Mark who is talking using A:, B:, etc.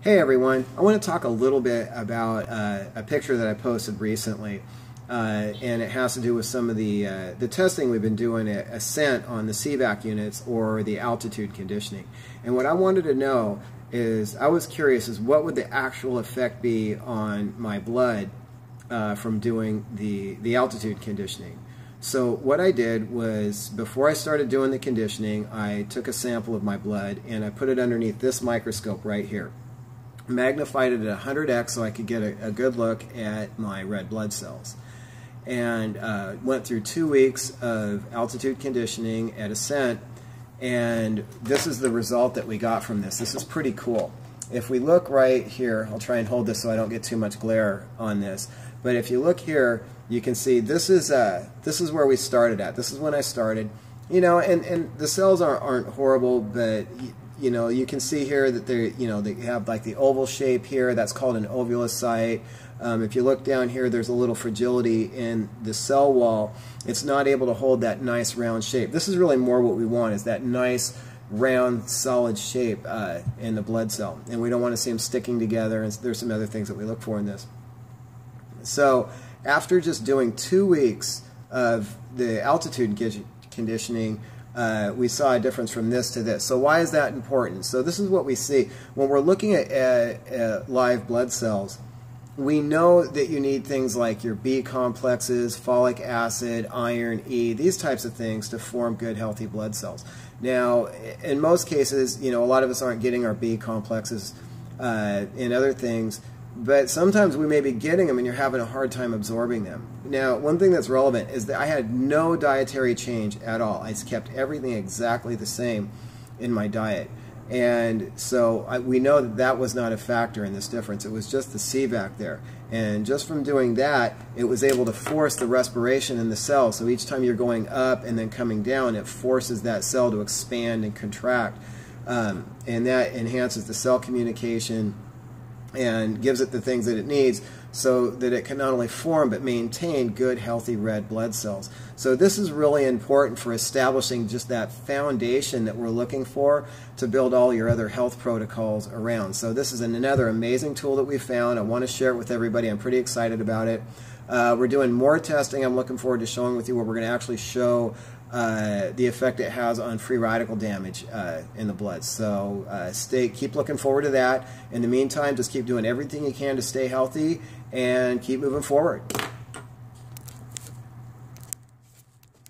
A: Hey everyone, I want to talk a little bit about uh, a picture that I posted recently, uh, and it has to do with some of the uh, the testing we've been doing at Ascent on the CVAC units or the altitude conditioning. And what I wanted to know is, I was curious, is what would the actual effect be on my blood uh, from doing the the altitude conditioning? So what I did was, before I started doing the conditioning, I took a sample of my blood and I put it underneath this microscope right here magnified it at 100x so I could get a, a good look at my red blood cells. And uh, went through two weeks of altitude conditioning at Ascent, and this is the result that we got from this. This is pretty cool. If we look right here, I'll try and hold this so I don't get too much glare on this, but if you look here, you can see this is uh, this is where we started at. This is when I started. You know, and, and the cells aren't, aren't horrible, but you know, you can see here that they you know, they have like the oval shape here. That's called an ovalocyte. Um, if you look down here, there's a little fragility in the cell wall. It's not able to hold that nice round shape. This is really more what we want is that nice round solid shape uh, in the blood cell. And we don't want to see them sticking together. And there's some other things that we look for in this. So after just doing two weeks of the altitude conditioning, uh, we saw a difference from this to this. So why is that important? So this is what we see. When we're looking at, at, at live blood cells, we know that you need things like your B complexes, folic acid, iron, E, these types of things to form good healthy blood cells. Now, in most cases, you know, a lot of us aren't getting our B complexes uh, and other things but sometimes we may be getting them and you're having a hard time absorbing them. Now, one thing that's relevant is that I had no dietary change at all. I kept everything exactly the same in my diet. And so I, we know that that was not a factor in this difference. It was just the CVAC there. And just from doing that, it was able to force the respiration in the cell. So each time you're going up and then coming down, it forces that cell to expand and contract. Um, and that enhances the cell communication and gives it the things that it needs so that it can not only form but maintain good healthy red blood cells. So this is really important for establishing just that foundation that we're looking for to build all your other health protocols around. So this is another amazing tool that we found. I want to share it with everybody. I'm pretty excited about it. Uh, we're doing more testing. I'm looking forward to showing with you where we're going to actually show uh, the effect it has on free radical damage uh, in the blood. So uh, stay, keep looking forward to that. In the meantime, just keep doing everything you can to stay healthy and keep moving forward.